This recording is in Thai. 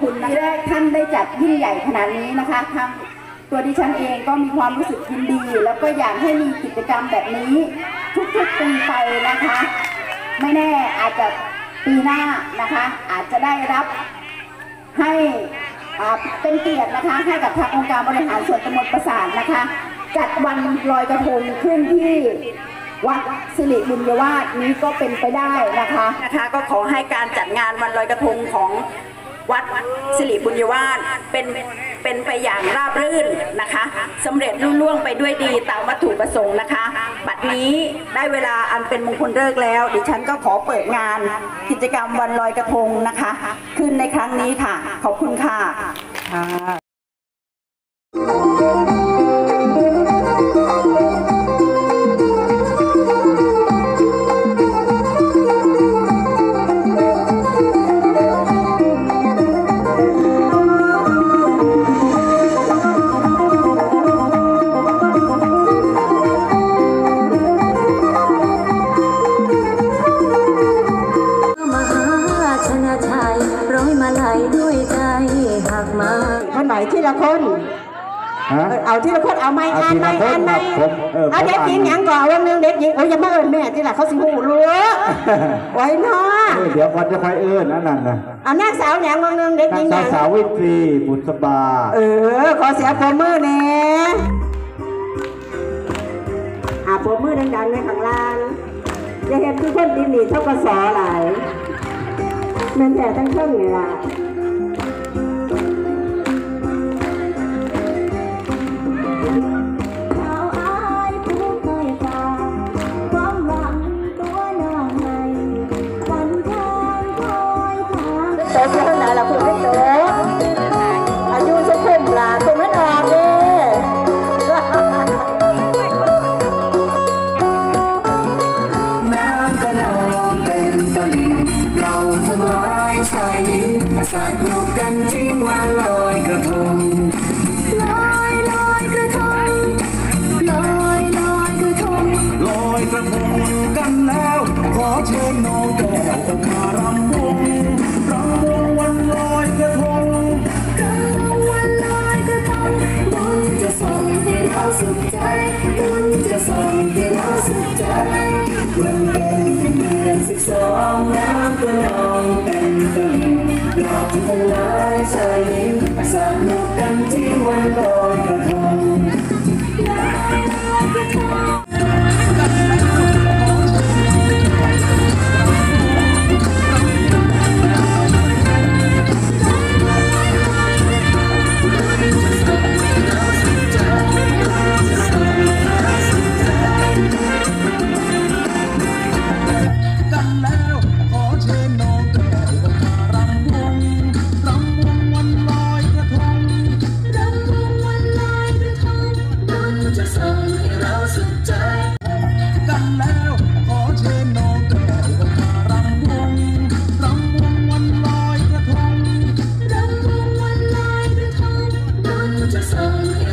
คุณทีแรกท่านได้จัดยิ่งใหญ่ขนาดนี้นะคะทางตัวดิฉันเองก็มีความรู้สึกยินดี แล้วก็อยากให้มีกิจกรรมแบบนี้ ทุกๆปีไปนะคะ ไม่แน่อาจจะปีหน้านะคะ อาจจะได้รับให้เป็นเกียรตินะคะให้กับทางองค์การบริหารส่วนตำบลประสานนะคะ จัดวันลอยกระทงขึ้นที่วัดสิริบุญยวาสนี้ก็เป็นไปได้นะคะนะคะ ก็ขอให้การจัดงานวันลอยกระทงของ วัดสิริบุญยวาสเป็นเป็นไปอย่างราบรื่นนะคะสำเร็จรุ่ล่วงไปด้วยดีตามวัตถุประสงค์นะคะ บัดนี้ได้เวลาอันเป็นมงคลเลิกแล้ว ดิฉันก็ขอเปิดงาน กิจกรรมวันลอยกระทงนะคะ ขึ้นในครั้งนี้ค่ะ ขอบคุณค่ะม ร้อยมาลัยด้วยใจหักมาคนไหนที่ละคนฮะเออเอาที่ละคนเอาไม้เอาอ่านทีไม้ละคนอ่านไม้ครับผมเออเอาเด็กหญิงหยังก่อนวันหนึงเด็กหญิงโอ้ยอย่ามาเอิญแม่ที่ละเขาสิหูรู้ไว้เนาะเออเดี๋ยวก่อนจะค่อยเอื้อนนั่นน่ะนะเอานางสาวหยังวันหนึงเด็กหนาญิงงหสายัวงสาวิตรีบุษบาเออ ขอเสียงปรบมือแน่อ่าปรบมือดังๆในข้างล่างอย่าเห็นคือคนดินหนีเท่ากับสอหลายแมันแต่ทั้งเครื่องนี่ล่ะชาวอายผู้เค สาดลูกกันทิ้งวันลอยกระทงลอยลอยกระทงลอยลอยกระทงลอยกระทงกันแล้ว ขอเชิญน้องแก้วออกมารำวงรำวงวันลอยกระทงกลางวันลอยกระทงบุญจะส่งให้เราสุขใจบุญจะส่งให้เราสุขใจวันเป็น เราทั้หลายใจยิ้มสาดลูกกันที่วันลอยกระทงลอยกระทง สั่แล้วขอเชน้องแรำวงรำวงวันลอยกระทงรำวงวันลอยกระทงบุญจะส่ง